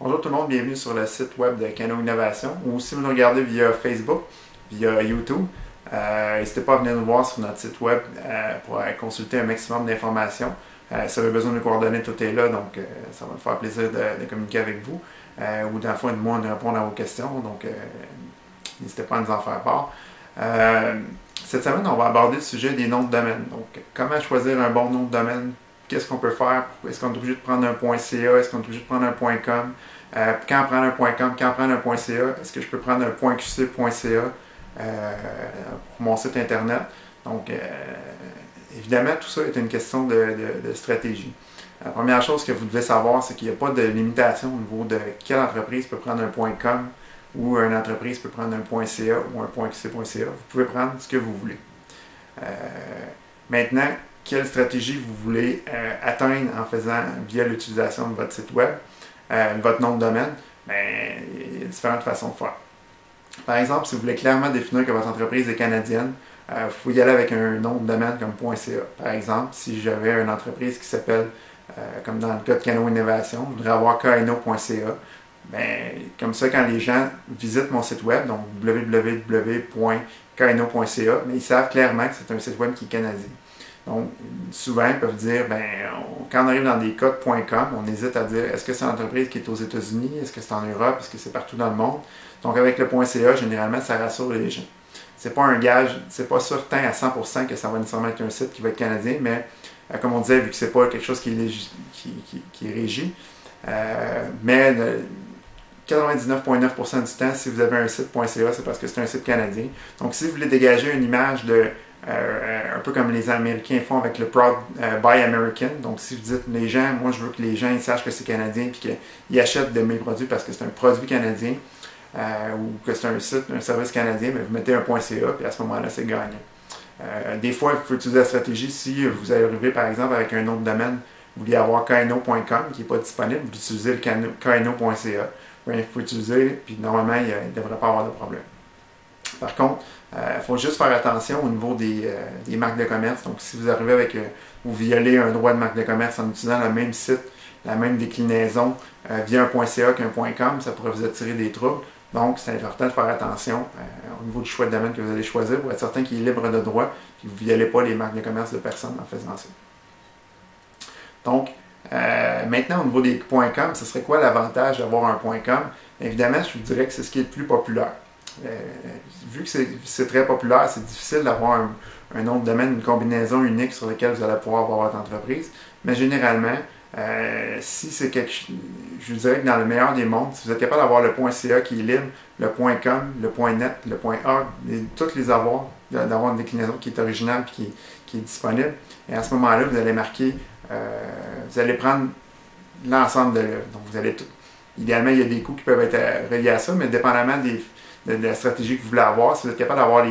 Bonjour tout le monde, bienvenue sur le site web de Cano Innovation ou si vous nous regardez via Facebook, via YouTube, euh, n'hésitez pas à venir nous voir sur notre site web euh, pour consulter un maximum d'informations. Euh, si vous avez besoin de coordonnées, tout est là, donc ça va me faire plaisir de, communiquer avec vous ou fois de moi de répondre à vos questions, donc n'hésitez pas à nous en faire part. cette semaine, on va aborder le sujet des noms de domaine. Donc, comment choisir un bon nom de domaine qu'est-ce qu'on peut faire? Est-ce qu'on est obligé de prendre un .ca? Est-ce qu'on est obligé de prendre un .com? Euh, quand prendre un .com? Quand prendre un .ca? Est-ce que je peux prendre un .qc.ca euh, pour mon site Internet? Donc, euh, évidemment, tout ça est une question de, stratégie. La première chose que vous devez savoir, c'est qu'il n'y a pas de limitation au niveau de quelle entreprise peut prendre un .com ou une entreprise peut prendre un .ca ou un .qc.ca. Vous pouvez prendre ce que vous voulez. maintenant, quelle stratégie vous voulez euh, atteindre en faisant via l'utilisation de votre site web, euh, votre nom de domaine, ben, il y a différentes façons de faire. Par exemple, si vous voulez clairement définir que votre entreprise est canadienne, il euh, faut y aller avec un nom de domaine comme .ca. Par exemple, si j'avais une entreprise qui s'appelle, comme dans le cas de Cano Innovation, je voudrais avoir kano.ca. Ben, comme ça, quand les gens visitent mon site web, donc www.kano.ca, ben, ils savent clairement que c'est un site web qui est canadien. Donc, souvent, ils peuvent dire, ben, quand on arrive dans des codes.com, on hésite à dire, est-ce que c'est une entreprise qui est aux États-Unis, est-ce que c'est en Europe, est-ce que c'est partout dans le monde? Donc, avec le .ca, généralement, ça rassure les gens. C'est pas un gage, c'est pas certain à 100% que ça va nécessairement être un site qui va être canadien, mais euh, comme on disait, vu que c'est pas quelque chose qui est, qui, est régi, euh, mais 99,9% du temps, si vous avez un site .ca, c'est parce que c'est un site canadien. Donc, si vous voulez dégager une image de un peu comme les Américains font avec le Proud euh, Buy American. Donc, si vous dites les gens, moi je veux que les gens sachent que c'est canadien et qu'ils achètent de mes produits parce que c'est un produit canadien euh, ou que c'est un site, un service canadien, mais vous mettez un .ca et à ce moment-là, c'est gagnant. des fois, il faut utiliser la stratégie si vous arrivez par exemple avec un de domaine, vous voulez avoir kno.com qui n'est pas disponible, vous utilisez le kno.ca. Il faut utiliser, puis normalement, il ne devrait pas avoir de problème. Par contre, il euh, faut juste faire attention au niveau euh, des, marques de commerce. Donc, si vous arrivez avec, euh, vous violez un droit de marque de commerce en utilisant le même site, la même déclinaison via un .ca qu'un .com, ça pourrait vous attirer des troubles. Donc, c'est important de faire attention au niveau du choix de domaine que vous allez choisir pour être certain qu'il est libre de droit et que vous ne violez pas les marques de commerce de personne en faisant ça. Donc, maintenant, au niveau des .com, ce serait quoi l'avantage d'avoir un .com? Évidemment, je vous dirais que c'est ce qui est le plus populaire. Euh, vu que c'est très populaire, c'est difficile d'avoir un, nom de domaine, une combinaison unique sur laquelle vous allez pouvoir avoir votre entreprise. Mais généralement, euh, si c'est quelque je vous dirais que dans le meilleur des mondes, si vous êtes capable d'avoir le .ca qui est libre, le .com, le .net, le .org, toutes les avoir, d'avoir une déclinaison qui est originale et qui, est disponible, et à ce moment-là, vous allez marquer, euh, vous allez prendre l'ensemble de l'œuvre. Donc, vous allez idéalement, il y a des coûts qui peuvent être reliés à ça, mais dépendamment des, de, la stratégie que vous voulez avoir, si vous êtes capable d'avoir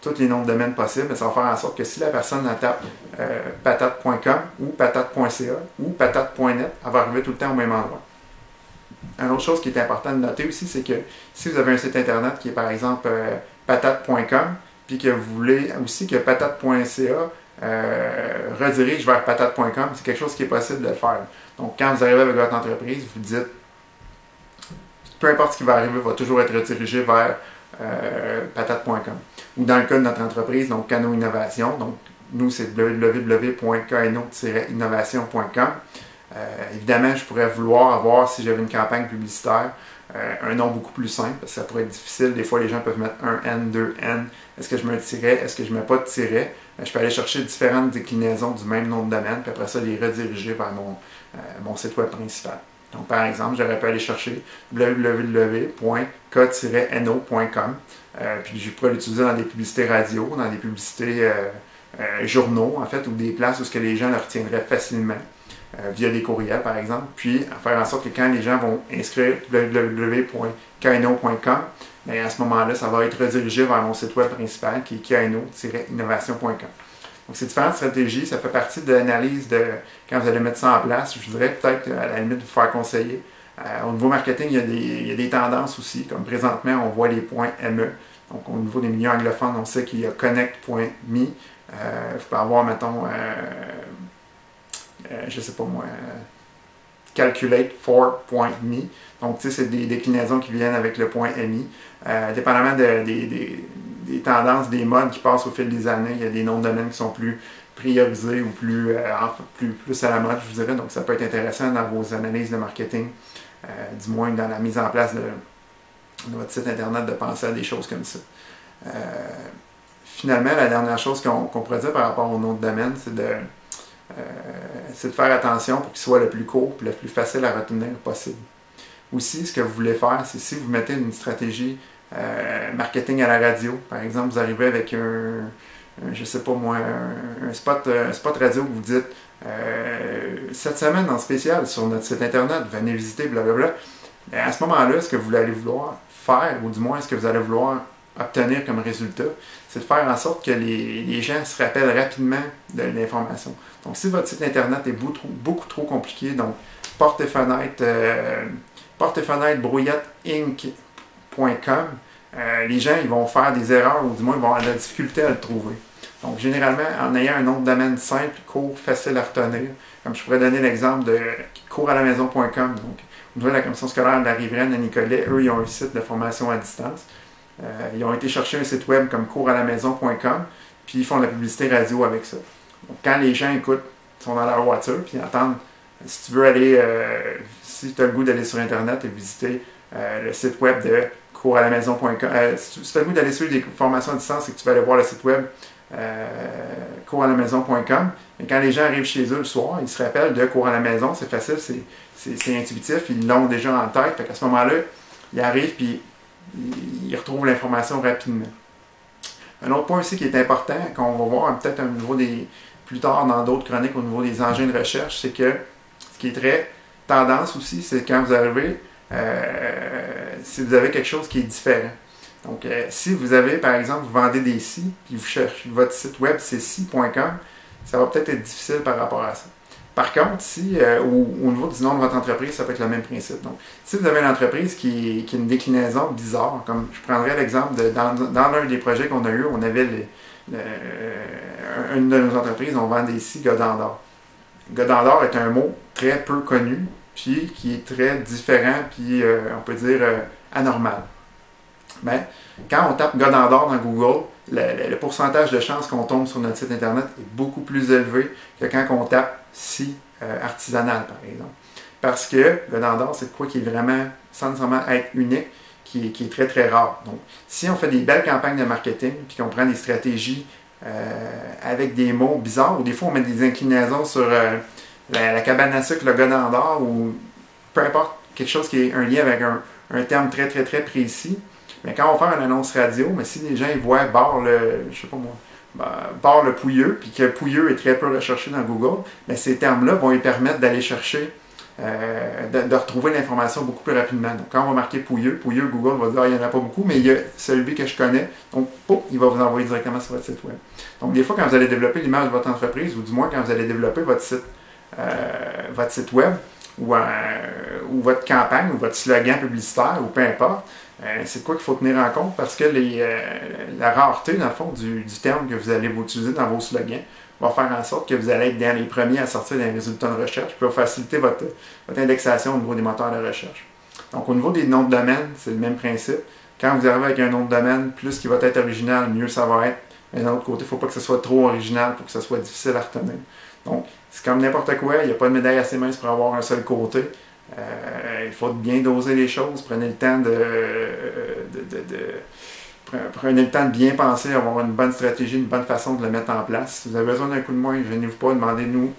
tous les noms de domaines possibles, ça va faire en sorte que si la personne tape euh, patate.com ou patate.ca ou patate.net, elle va arriver tout le temps au même endroit. Une autre chose qui est importante de noter aussi, c'est que si vous avez un site internet qui est par exemple euh, patate.com, puis que vous voulez aussi que patate.ca euh, redirige vers patate.com, c'est quelque chose qui est possible de faire. Donc, quand vous arrivez avec votre entreprise, vous dites peu importe ce qui va arriver, va toujours être redirigé vers euh, patate.com. Ou dans le cas de notre entreprise, donc Cano Innovation, donc nous c'est www.cano-innovation.com. Euh, évidemment, je pourrais vouloir avoir, si j'avais une campagne publicitaire, euh, un nom beaucoup plus simple, parce que ça pourrait être difficile. Des fois, les gens peuvent mettre un N, deux N. Est-ce que je un tiret? Est-ce que je ne mets pas de tiret? je peux aller chercher différentes déclinaisons du même nom de domaine, puis après ça, les rediriger vers mon, mon site web principal. Donc, par exemple, j'aurais pu aller chercher www.k-no.com, euh, puis je pourrais l'utiliser dans des publicités radio, dans des publicités euh, euh, journaux, en fait, ou des places où ce que les gens le retiendraient facilement, via des courriels, par exemple, puis faire en sorte que quand les gens vont inscrire www.kno.com, ben, à ce moment-là, ça va être redirigé vers mon site web principal qui est kno-innovation.com. Donc, c'est différentes stratégies. Ça fait partie de l'analyse de quand vous allez mettre ça en place. Je voudrais peut-être, à la limite, vous faire conseiller. Euh, au niveau marketing, il y, a des, il y, a des, tendances aussi. Comme présentement, on voit les points ME. Donc, au niveau des milieux anglophones, on sait qu'il y a connect.me. Euh, vous pouvez avoir, mettons, euh, euh, je sais pas moi, calculate4.me. Donc, tu sais, c'est des déclinaisons qui viennent avec le point .mi. Euh, dépendamment des, tendances, des modes qui passent au fil des années, il y a des noms de domaines qui sont plus priorisés ou plus, euh, plus, à la mode, je vous dirais. Donc, ça peut être intéressant dans vos analyses de marketing, euh, du moins dans la mise en place de, votre site Internet, de penser à des choses comme ça. finalement, la dernière chose qu'on pourrait dire par rapport au nom de domaine, c'est de, de faire attention pour qu'il soit le plus court et le plus facile à retenir possible. Aussi, ce que vous voulez faire, c'est si vous mettez une stratégie euh, marketing à la radio, par exemple, vous arrivez avec un, je sais pas moi, un, spot, spot radio que vous dites euh, cette semaine en spécial sur notre site internet, venez visiter, blablabla. à ce moment-là, ce que vous allez vouloir faire, ou du moins ce que vous allez vouloir obtenir comme résultat, c'est de faire en sorte que les, gens se rappellent rapidement de l'information. Donc, si votre site Internet est beaucoup trop, compliqué, donc porte et fenêtre, euh, porte et fenêtre euh, les gens ils vont faire des erreurs ou du moins ils vont avoir de la difficulté à le trouver. Donc, généralement, en ayant un nom de domaine simple, court, facile à retenir, comme je pourrais donner l'exemple de coursalamaison.com, donc, au niveau de la commission scolaire de la riveraine de Nicolet, eux, ils ont un site de formation à distance. Euh, ils ont été chercher un site web comme coursalamaison.com, puis ils font de la publicité radio avec ça. Donc, quand les gens écoutent, sont dans leur voiture, puis ils attendent, si tu veux aller, euh, si tu as le goût d'aller sur Internet et visiter le site web de coursalamaison.com. Euh, si tu as le goût d'aller suivre des formations à distance et que tu vas aller voir le site web euh, coursalamaison.com, et quand les gens arrivent chez eux le soir, ils se rappellent de cours à la maison, c'est facile, c'est intuitif, ils l'ont déjà en tête. Fait qu'à ce moment-là, ils arrivent puis ils retrouvent l'information rapidement. Un autre point aussi qui est important, qu'on va voir peut-être au niveau des plus tard dans d'autres chroniques au niveau des engins de recherche, c'est que ce qui est très tendance aussi, c'est quand vous arrivez euh, si vous avez quelque chose qui est différent. Donc, euh, si vous avez, par exemple, vous vendez des si, puis vous cherchez votre site web, c'est si.com, ça va peut-être être difficile par rapport à ça. Par contre, si euh, au, niveau du nom de votre entreprise, ça peut être le même principe. Donc, si vous avez une entreprise qui, a une déclinaison bizarre, comme je prendrais l'exemple de dans, l'un des projets qu'on a eu, on avait une de nos entreprises, on vend des scies Godandor. Godandor est un mot très peu connu, puis qui est très différent, puis euh, on peut dire euh, anormal. Mais quand on tape Godandor dans Google, le, pourcentage de chances qu'on tombe sur notre site Internet est beaucoup plus élevé que quand on tape si euh, artisanal, par exemple. Parce que Godandor, c'est quoi qui est vraiment, sans nécessairement être unique, qui qui est, très très rare. Donc, si on fait des belles campagnes de marketing, puis qu'on prend des stratégies avec des mots bizarres, ou des fois on met des inclinaisons sur la, cabane à sucre, le godin ou peu importe, quelque chose qui est un lien avec un, terme très, très, très précis. Mais quand on fait une annonce radio, mais si les gens ils voient bar le, je sais pas moi, bar le pouilleux, puis que pouilleux est très peu recherché dans Google, mais ces termes-là vont lui permettre d'aller chercher, euh, de, retrouver l'information beaucoup plus rapidement. Donc, quand on va marquer pouilleux, pouilleux, Google va dire, ah, il n'y en a pas beaucoup, mais il y a celui que je connais. Donc, il va vous envoyer directement sur votre site web. Donc, des fois, quand vous allez développer l'image de votre entreprise, ou du moins quand vous allez développer votre site votre site web ou, ou, votre campagne ou votre slogan publicitaire ou peu importe, euh, c'est quoi qu'il faut tenir en compte parce que euh, la rareté, dans le fond, du, terme que vous allez utiliser dans vos slogans va faire en sorte que vous allez être dans les premiers à sortir des résultats de recherche, puis va faciliter votre, votre indexation au niveau des moteurs de recherche. Donc, au niveau des noms de domaine, c'est le même principe. Quand vous arrivez avec un nom de domaine, plus qui va être original, mieux ça va être. Mais d'un autre côté, il ne faut pas que ce soit trop original pour que ce soit difficile à retenir. Donc, c'est comme n'importe quoi, il n'y a pas de médaille assez mince pour avoir un seul côté. Euh, il faut bien doser les choses, prenez le temps de, prenez le temps de bien penser, avoir une bonne stratégie, une bonne façon de le mettre en place. Si vous avez besoin d'un coup de main, gênez-vous pas, demandez-nous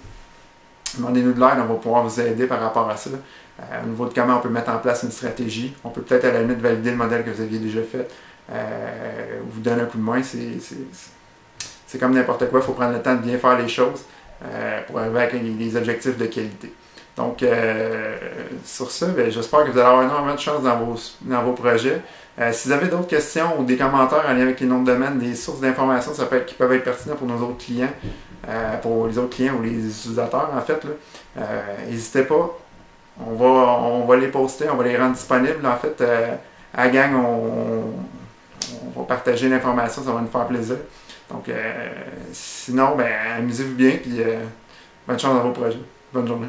demandez-nous de l'aide, on va pouvoir vous aider par rapport à ça. Euh, au niveau de comment on peut mettre en place une stratégie, on peut peut-être à la limite valider le modèle que vous aviez déjà fait, euh, vous donner un coup de main, c'est comme n'importe quoi, il faut prendre le temps de bien faire les choses. Euh, pour arriver avec des objectifs de qualité. Donc, euh, sur ça, ben, j'espère que vous allez avoir énormément de chance dans vos, dans vos projets. Euh, si vous avez d'autres questions ou des commentaires en lien avec les noms de domaine, des sources d'informations qui peuvent être pertinents pour nos autres clients, pour les autres clients ou les utilisateurs, en fait, n'hésitez pas. On va, on va les poster, on va les rendre disponibles. En fait, à gang, on va partager l'information, ça va nous faire plaisir. Donc, euh, sinon, ben, amusez-vous bien, puis euh, bonne chance dans vos projets. Bonne journée.